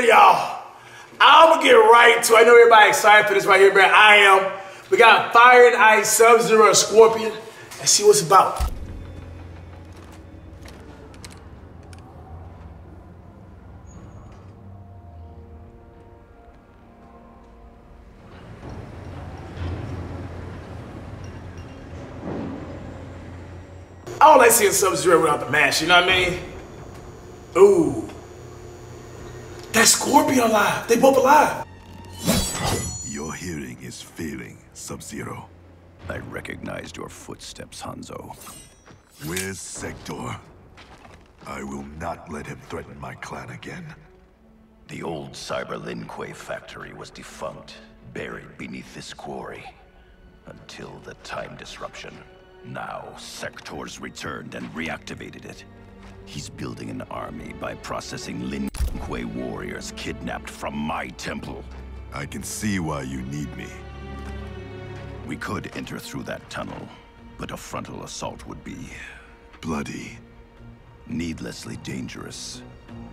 y'all. I'm gonna get right to. I know everybody excited for this right here, man. I am. We got Fire and Ice, Sub Zero, Scorpion. Let's see what's about. I don't like seeing Sub Zero without the mask. You know what I mean? Ooh. That's Scorpion alive. They both alive. Your hearing is failing, Sub-Zero. I recognized your footsteps, Hanzo. Where's Sector? I will not let him threaten my clan again. The old Cyber Lin Kuei factory was defunct, buried beneath this quarry. Until the time disruption. Now, Sector's returned and reactivated it. He's building an army by processing Lin Kuei warriors kidnapped from my temple. I can see why you need me. We could enter through that tunnel, but a frontal assault would be Bloody. needlessly dangerous.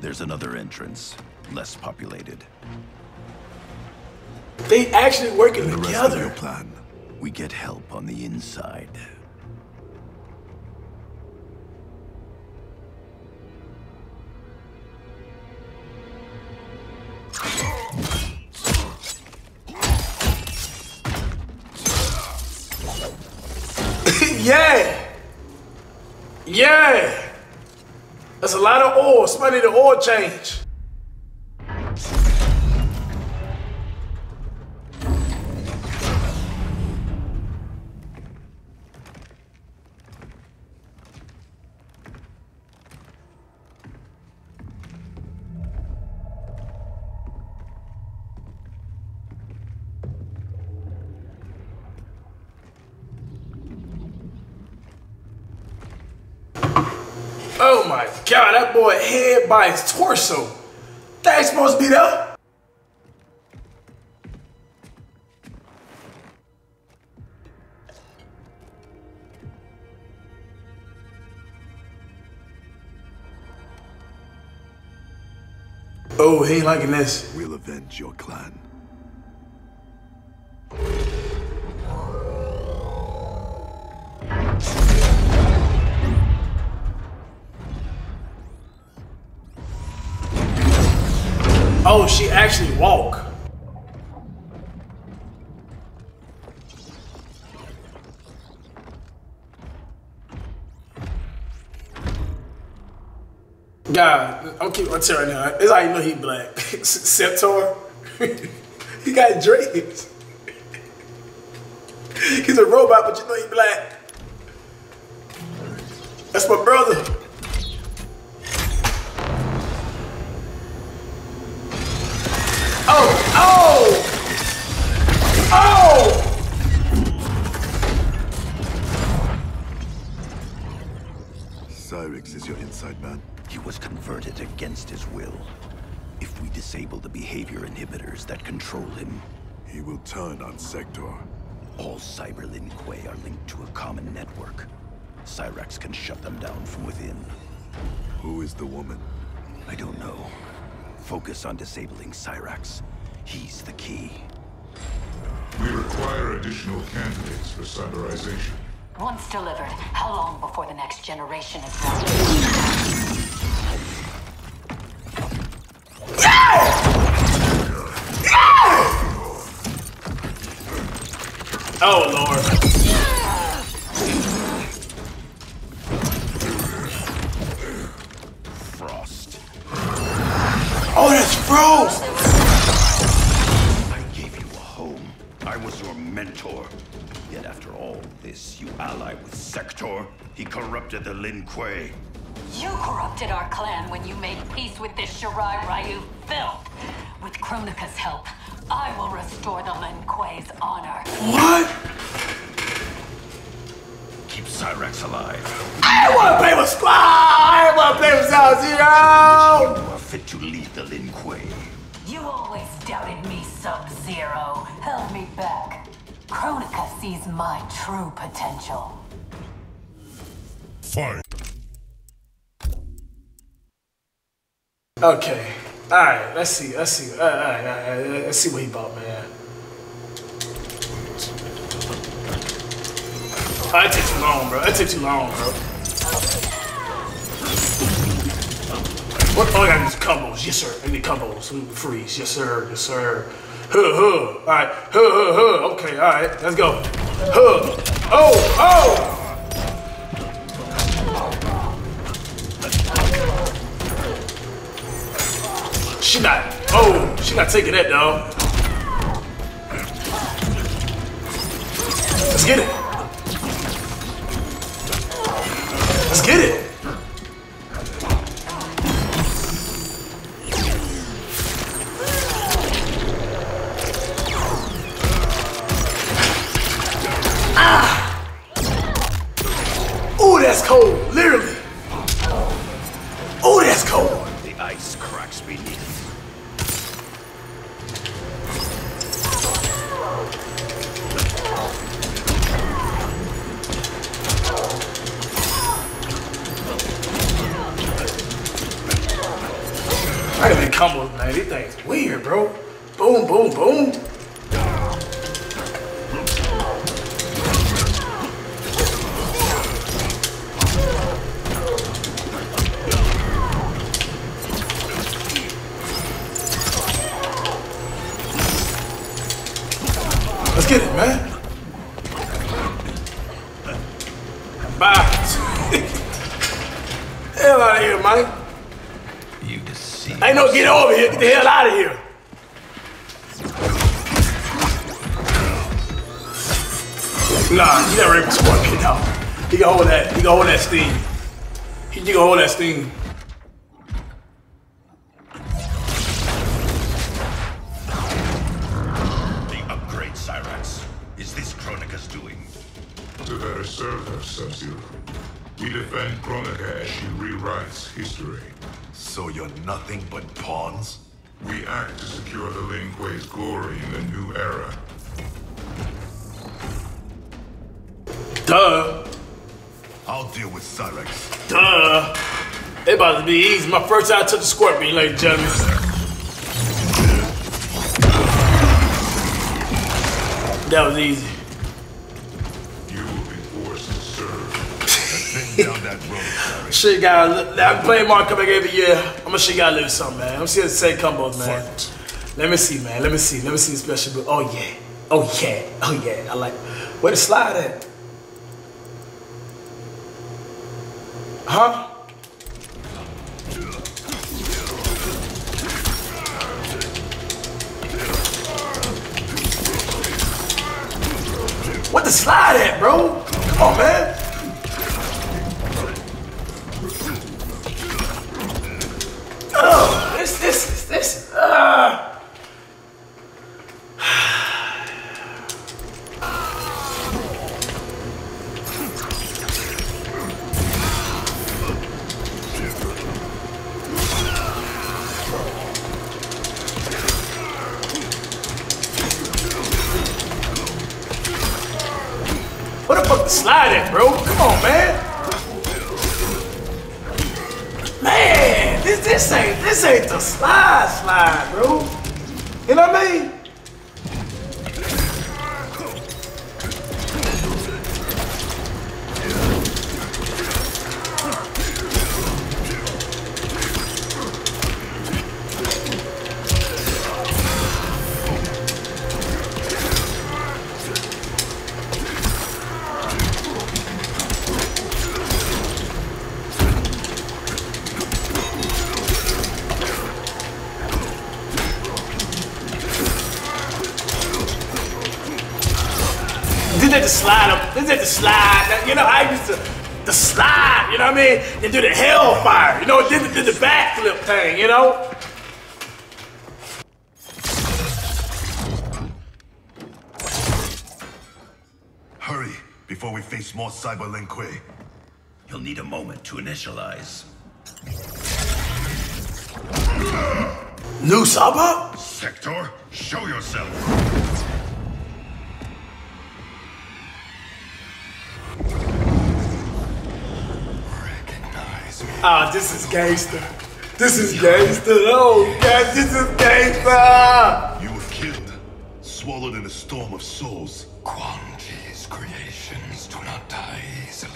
There's another entrance, less populated. They actually working And the rest of your together. plan. We get help on the inside. Yeah. Yeah. That's a lot of oil. Somebody need an oil change. Head by his torso. That ain't supposed to be there. Oh, he ain't liking this. We'll avenge your clan. Oh, she actually walk. God, I'm keep on right now. It's how you know he black. Sector. he got dreads. He's a robot, but you know he black. That's my brother. Cyrax is your inside man. He was converted against his will. If we disable the behavior inhibitors that control him, He will turn on Sector. all Cyber Lin Kuei are linked to a common network. Cyrax can shut them down from within. Who is the woman? I don't know. Focus on disabling Cyrax. He's the key. We require additional candidates for cyberization. Once delivered, how long before the next generation is ready? Oh, Lord. Kuei. You corrupted our clan when you made peace with this Shirai Ryu filth. With Kronika's help, I will restore the Lin Kuei's honor. What? Keep Cyrax alive. I don't want to play with Squad. I don't want to play with Sub Zero. You are fit to lead the Lin Kuei. You always doubted me, Sub-Zero. Held me back. Kronika sees my true potential. Fight. Okay. All right, let's see. Let's see. All right, all right, all right, let's see what he bought, man. Oh, that takes too long, bro. That takes too long, bro. What? Oh, I got these combos. Yes, sir. I need combos. Freeze. Yes, sir. Yes, sir. Huh, huh. All right. Huh, huh, huh. Okay, all right. Let's go. Huh. Oh, oh. She not. Oh, she not taking that, dog. Let's get it. Let's get it. Bro. Boom, boom, boom. Let's get it, man. Bye. Hell out of here, Mike. You deceive. Ain't no get over here. Get the hell out of here. Nah, he never even scorpion out. He can hold that. He can hold that steam. He can hold that steam. The upgrade, Cyrax. Is this Kronika's doing? To better serve her, Sub-Zero. We defend Kronika as she rewrites history. So you're nothing but pawns? We act to secure the Lin Kuei's glory in the new era. Duh. I'll deal with Cyrax. Duh. It about to be easy. My first time I took the scorpion, ladies and gentlemen. That was easy. You will be forced to serve. Down that road. Shit, got I play Mark back every year. I'm gonna show y'all a little something, man. I'm seeing the same combos, man. Let me see, man. Let me see. Let me see the special. book. Oh yeah. Oh yeah. Oh yeah. I like. Where the slide at? Huh? What the slide at, bro? Come on, man. Oh, this, this, is this. Uh. Slide it, bro? Come on, man. Man, this this ain't this ain't the slide slide, bro. You know what I mean? I mean? And do the hellfire. You know, did the, did the backflip thing. You know. Hurry, before we face more Cyber Lin Kuei. You'll need a moment to initialize. New Saba? Sector, show yourself. Ah, this is gangster. This is gangster. Oh, God, this is gangster. You were killed, swallowed in a storm of souls. Quan Chi's creations do not die easily.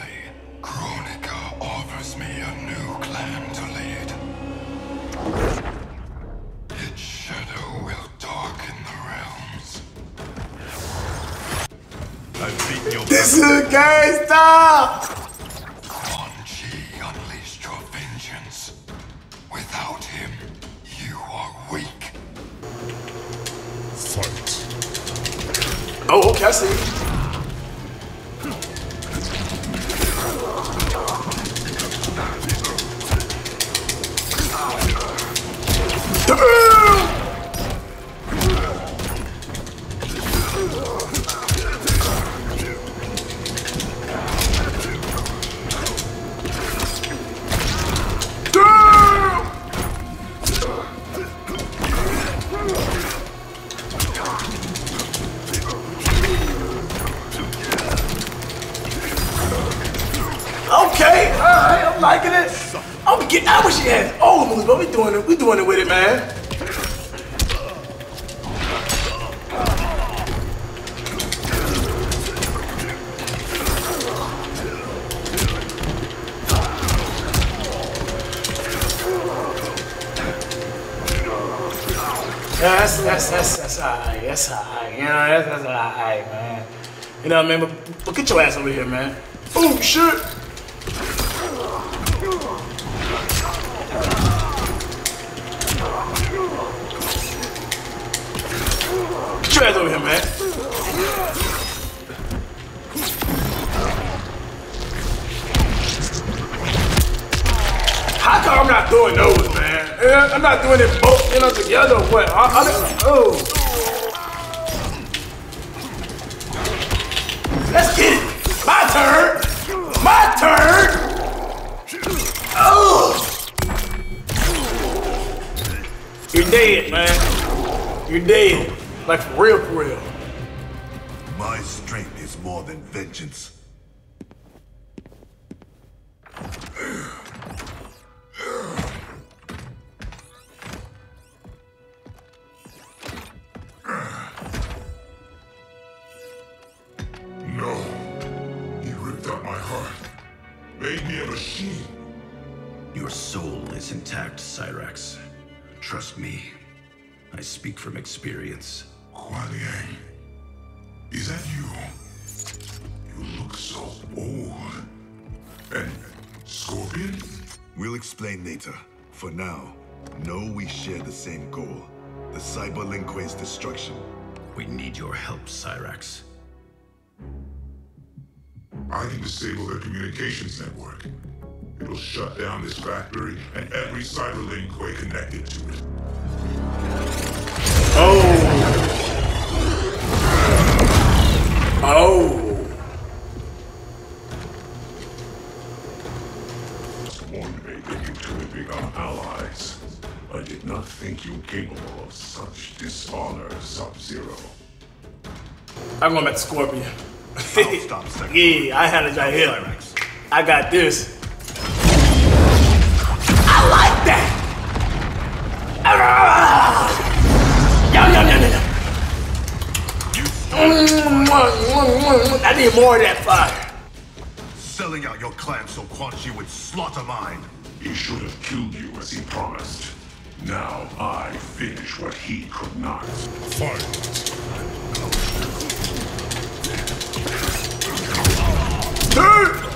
Kronika offers me a new clan to lead. Its shadow will darken the realms. I've beaten your This is gangster. Oh, okay, I see. Getting I wish you had all oh, moves, but we doing it, we doing it with it, man. Yeah, that's that's that's that's alright. That's alright. You know, that's that's alright, man. You know what I mean? But, but get your ass over here, man. Oh shit! Your over here, man. How come I'm not doing those, man? I'm not doing it both, you know, together. or What? I, I, don't- oh. Let's get it. My turn. My turn. Oh. You're dead, man. You're dead. Like for real, for real. My strength is more than vengeance. No. He ripped out my heart. Made me a machine. Your soul is intact, Cyrax. Trust me. I speak from experience. Kuan Is that you? You look so old. And Scorpion? We'll explain later. For now, know we share the same goal. The Cyber Lin Kuei's destruction. We need your help, Cyrax. I can disable their communications network. It'll shut down this factory and every cyberlink connected to it. Oh. One day that you two would become allies. I did not think you capable of such dishonor, Sub-Zero. I'm going back to Scorpion. Yeah, I had it right here. I got this. I need more of that fire. Selling out your clan so Quan Chi would slaughter mine. He should have killed you as he promised. Now I finish what he could not. Fight! Dude!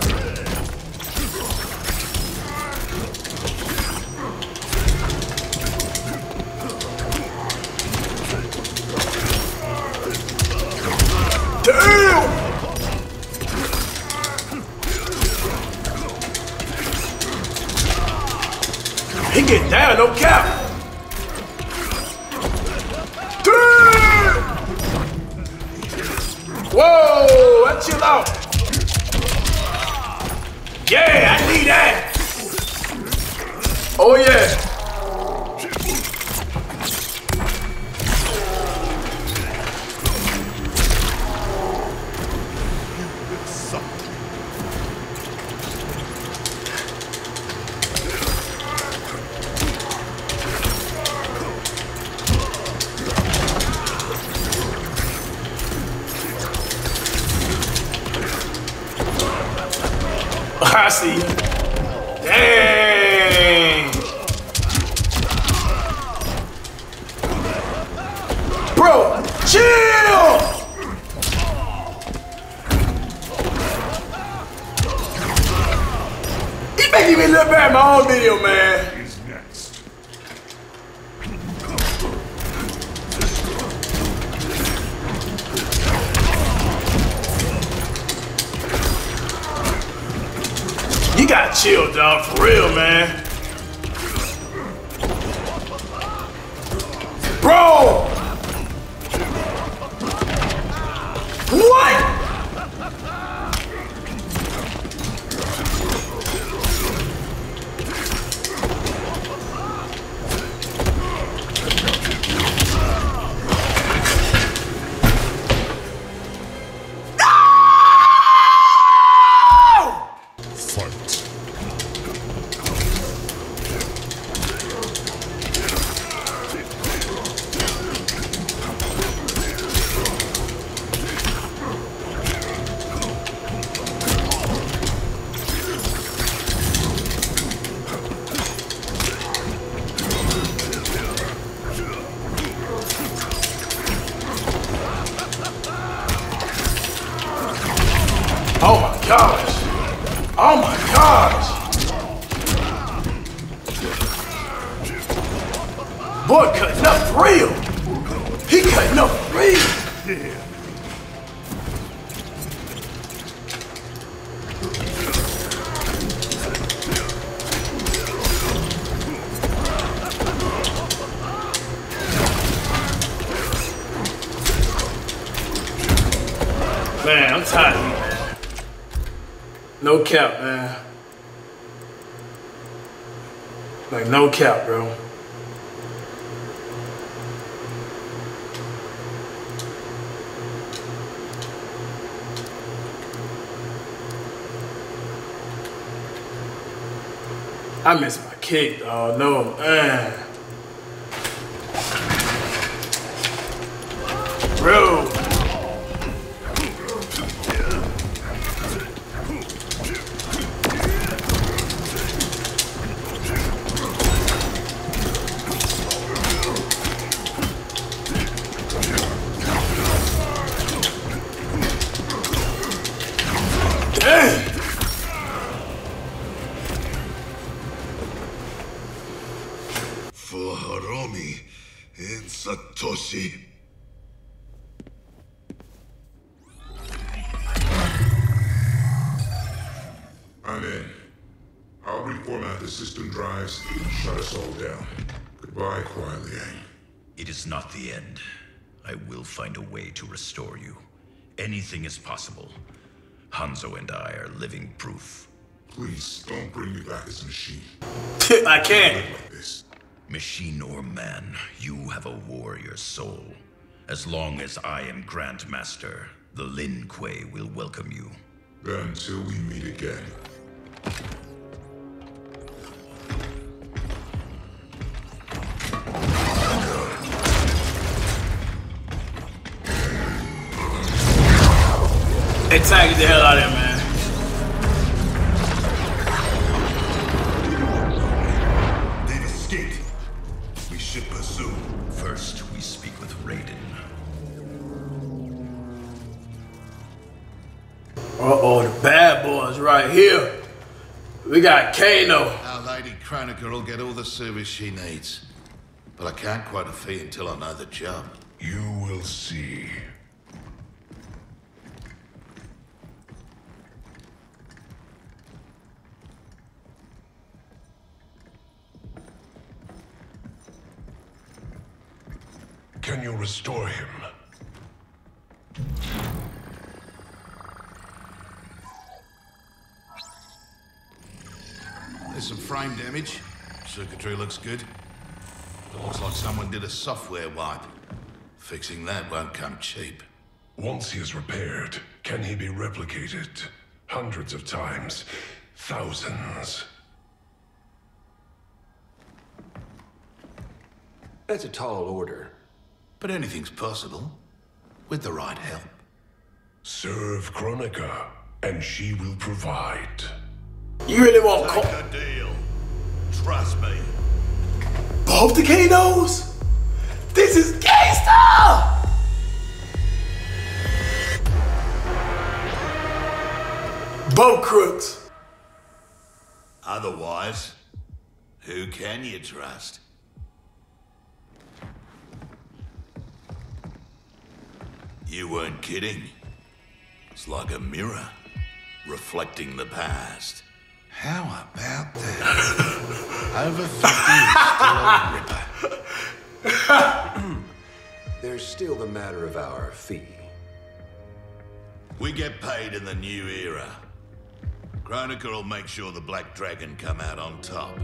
See Oh my gosh. Oh my gosh. Boy cutting up real. Like, no cap, bro. I miss my kick, dog. No, man. Bro. I'm in. I'll reformat the system drives, shut us all down. Goodbye, Kuai Liang. It is not the end. I will find a way to restore you. Anything is possible. Hanzo and I are living proof. Please don't bring me back as a machine I can't. like this. Machine or man, you have a warrior soul. As long as I am Grand Master, the Lin Kuei will welcome you. Until we meet again. Hey, Ty, get the hell out of here, man. They've escaped. We should pursue. First, we speak with Raiden. Uh-oh, the bad boys right here. We got Kano. Our Lady Kronika will get all the service she needs. But I can't quote a fee until I know the job. You will see. Can you restore him? There's some frame damage. Circuitry looks good. Looks like someone did a software wipe. Fixing that won't come cheap. Once he is repaired, can he be replicated? Hundreds of times. Thousands. That's a tall order. But anything's possible. With the right help. Serve Kronika, and she will provide. You really want Take co- a deal. Trust me. both the Kanos? This is gangsta! Both crooks. Otherwise, who can you trust? You weren't kidding. It's like a mirror, reflecting the past. How about that? Over 50 is still a ripper. Hmm. There's still the matter of our fee. We get paid in the new era. Kronika will make sure the Black Dragon come out on top.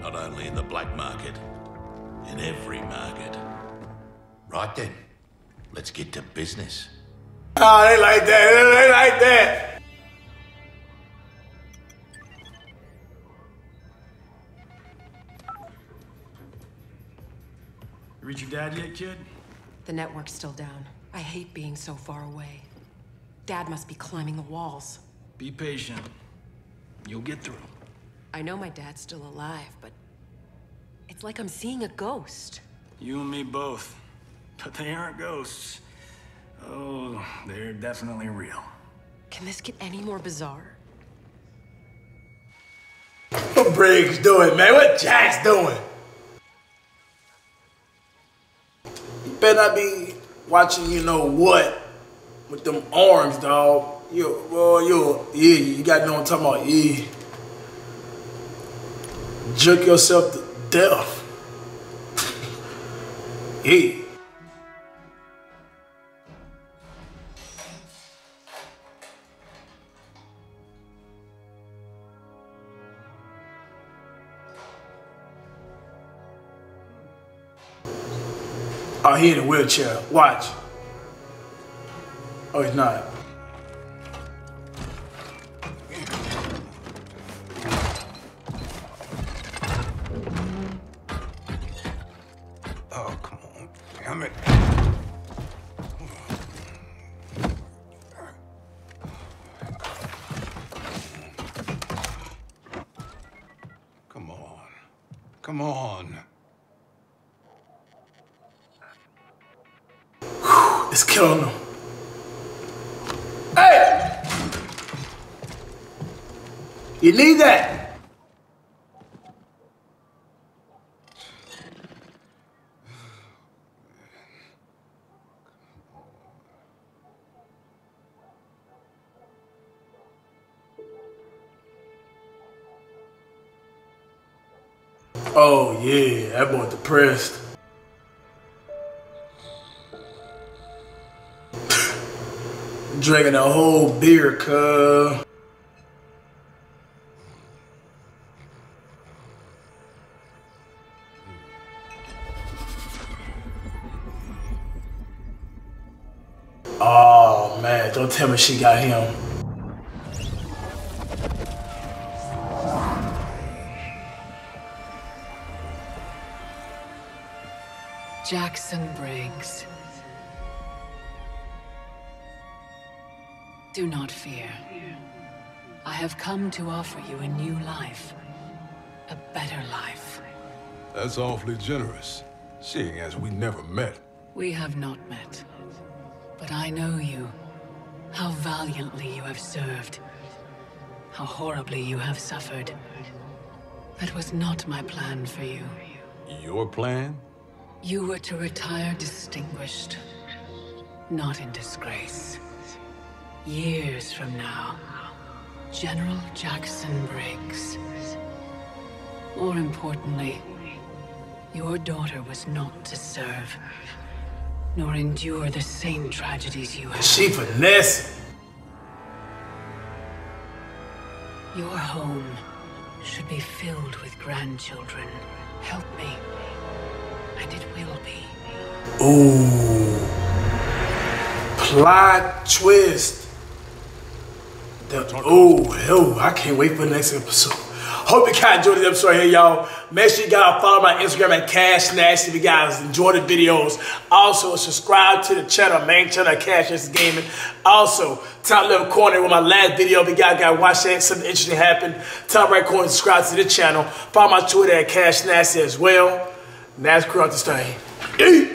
Not only in the black market, in every market. Right then, let's get to business. Oh, they like that. They like that. Your dad yet, kid? The network's still down. I hate being so far away. Dad must be climbing the walls. Be patient. You'll get through. I know my dad's still alive, but it's like I'm seeing a ghost. You and me both. But they aren't ghosts. Oh, they're definitely real. Can this get any more bizarre? What Briggs doing, man? What Jack's doing? Better not be watching, you know what, with them arms, dog. Yo, well, yo, yeah, you got to know I'm talking about. Yeah. Jerk yourself to death. yeah. Oh, he in a wheelchair. Watch. Oh, he's not. You need that. Oh yeah, that boy depressed. Drinking a whole beer, cuz. Don't tell me she got him. Jackson Briggs. Do not fear. I have come to offer you a new life. A better life. That's awfully generous, seeing as we never met. We have not met. But I know you. How valiantly you have served. How horribly you have suffered. That was not my plan for you. Your plan? You were to retire distinguished, not in disgrace. Years from now, General Jackson Briggs. More importantly, your daughter was not to serve, nor endure the same tragedies you have. She finesse. Your home should be filled with grandchildren. Help me, and it will be. Ooh. Plot twist. The, oh, hell, I can't wait for the next episode. Hope you guys enjoyed the episode here, y'all. Make sure you guys follow my Instagram at Cash Nasty if you guys enjoy the videos. Also, subscribe to the channel, main channel Cash Nasty Gaming. Also, top left corner with my last video. If you guys got watch that, something interesting happened. Top right corner, subscribe to the channel. Follow my Twitter at Cash Nasty as well. Nasty crew out this thing.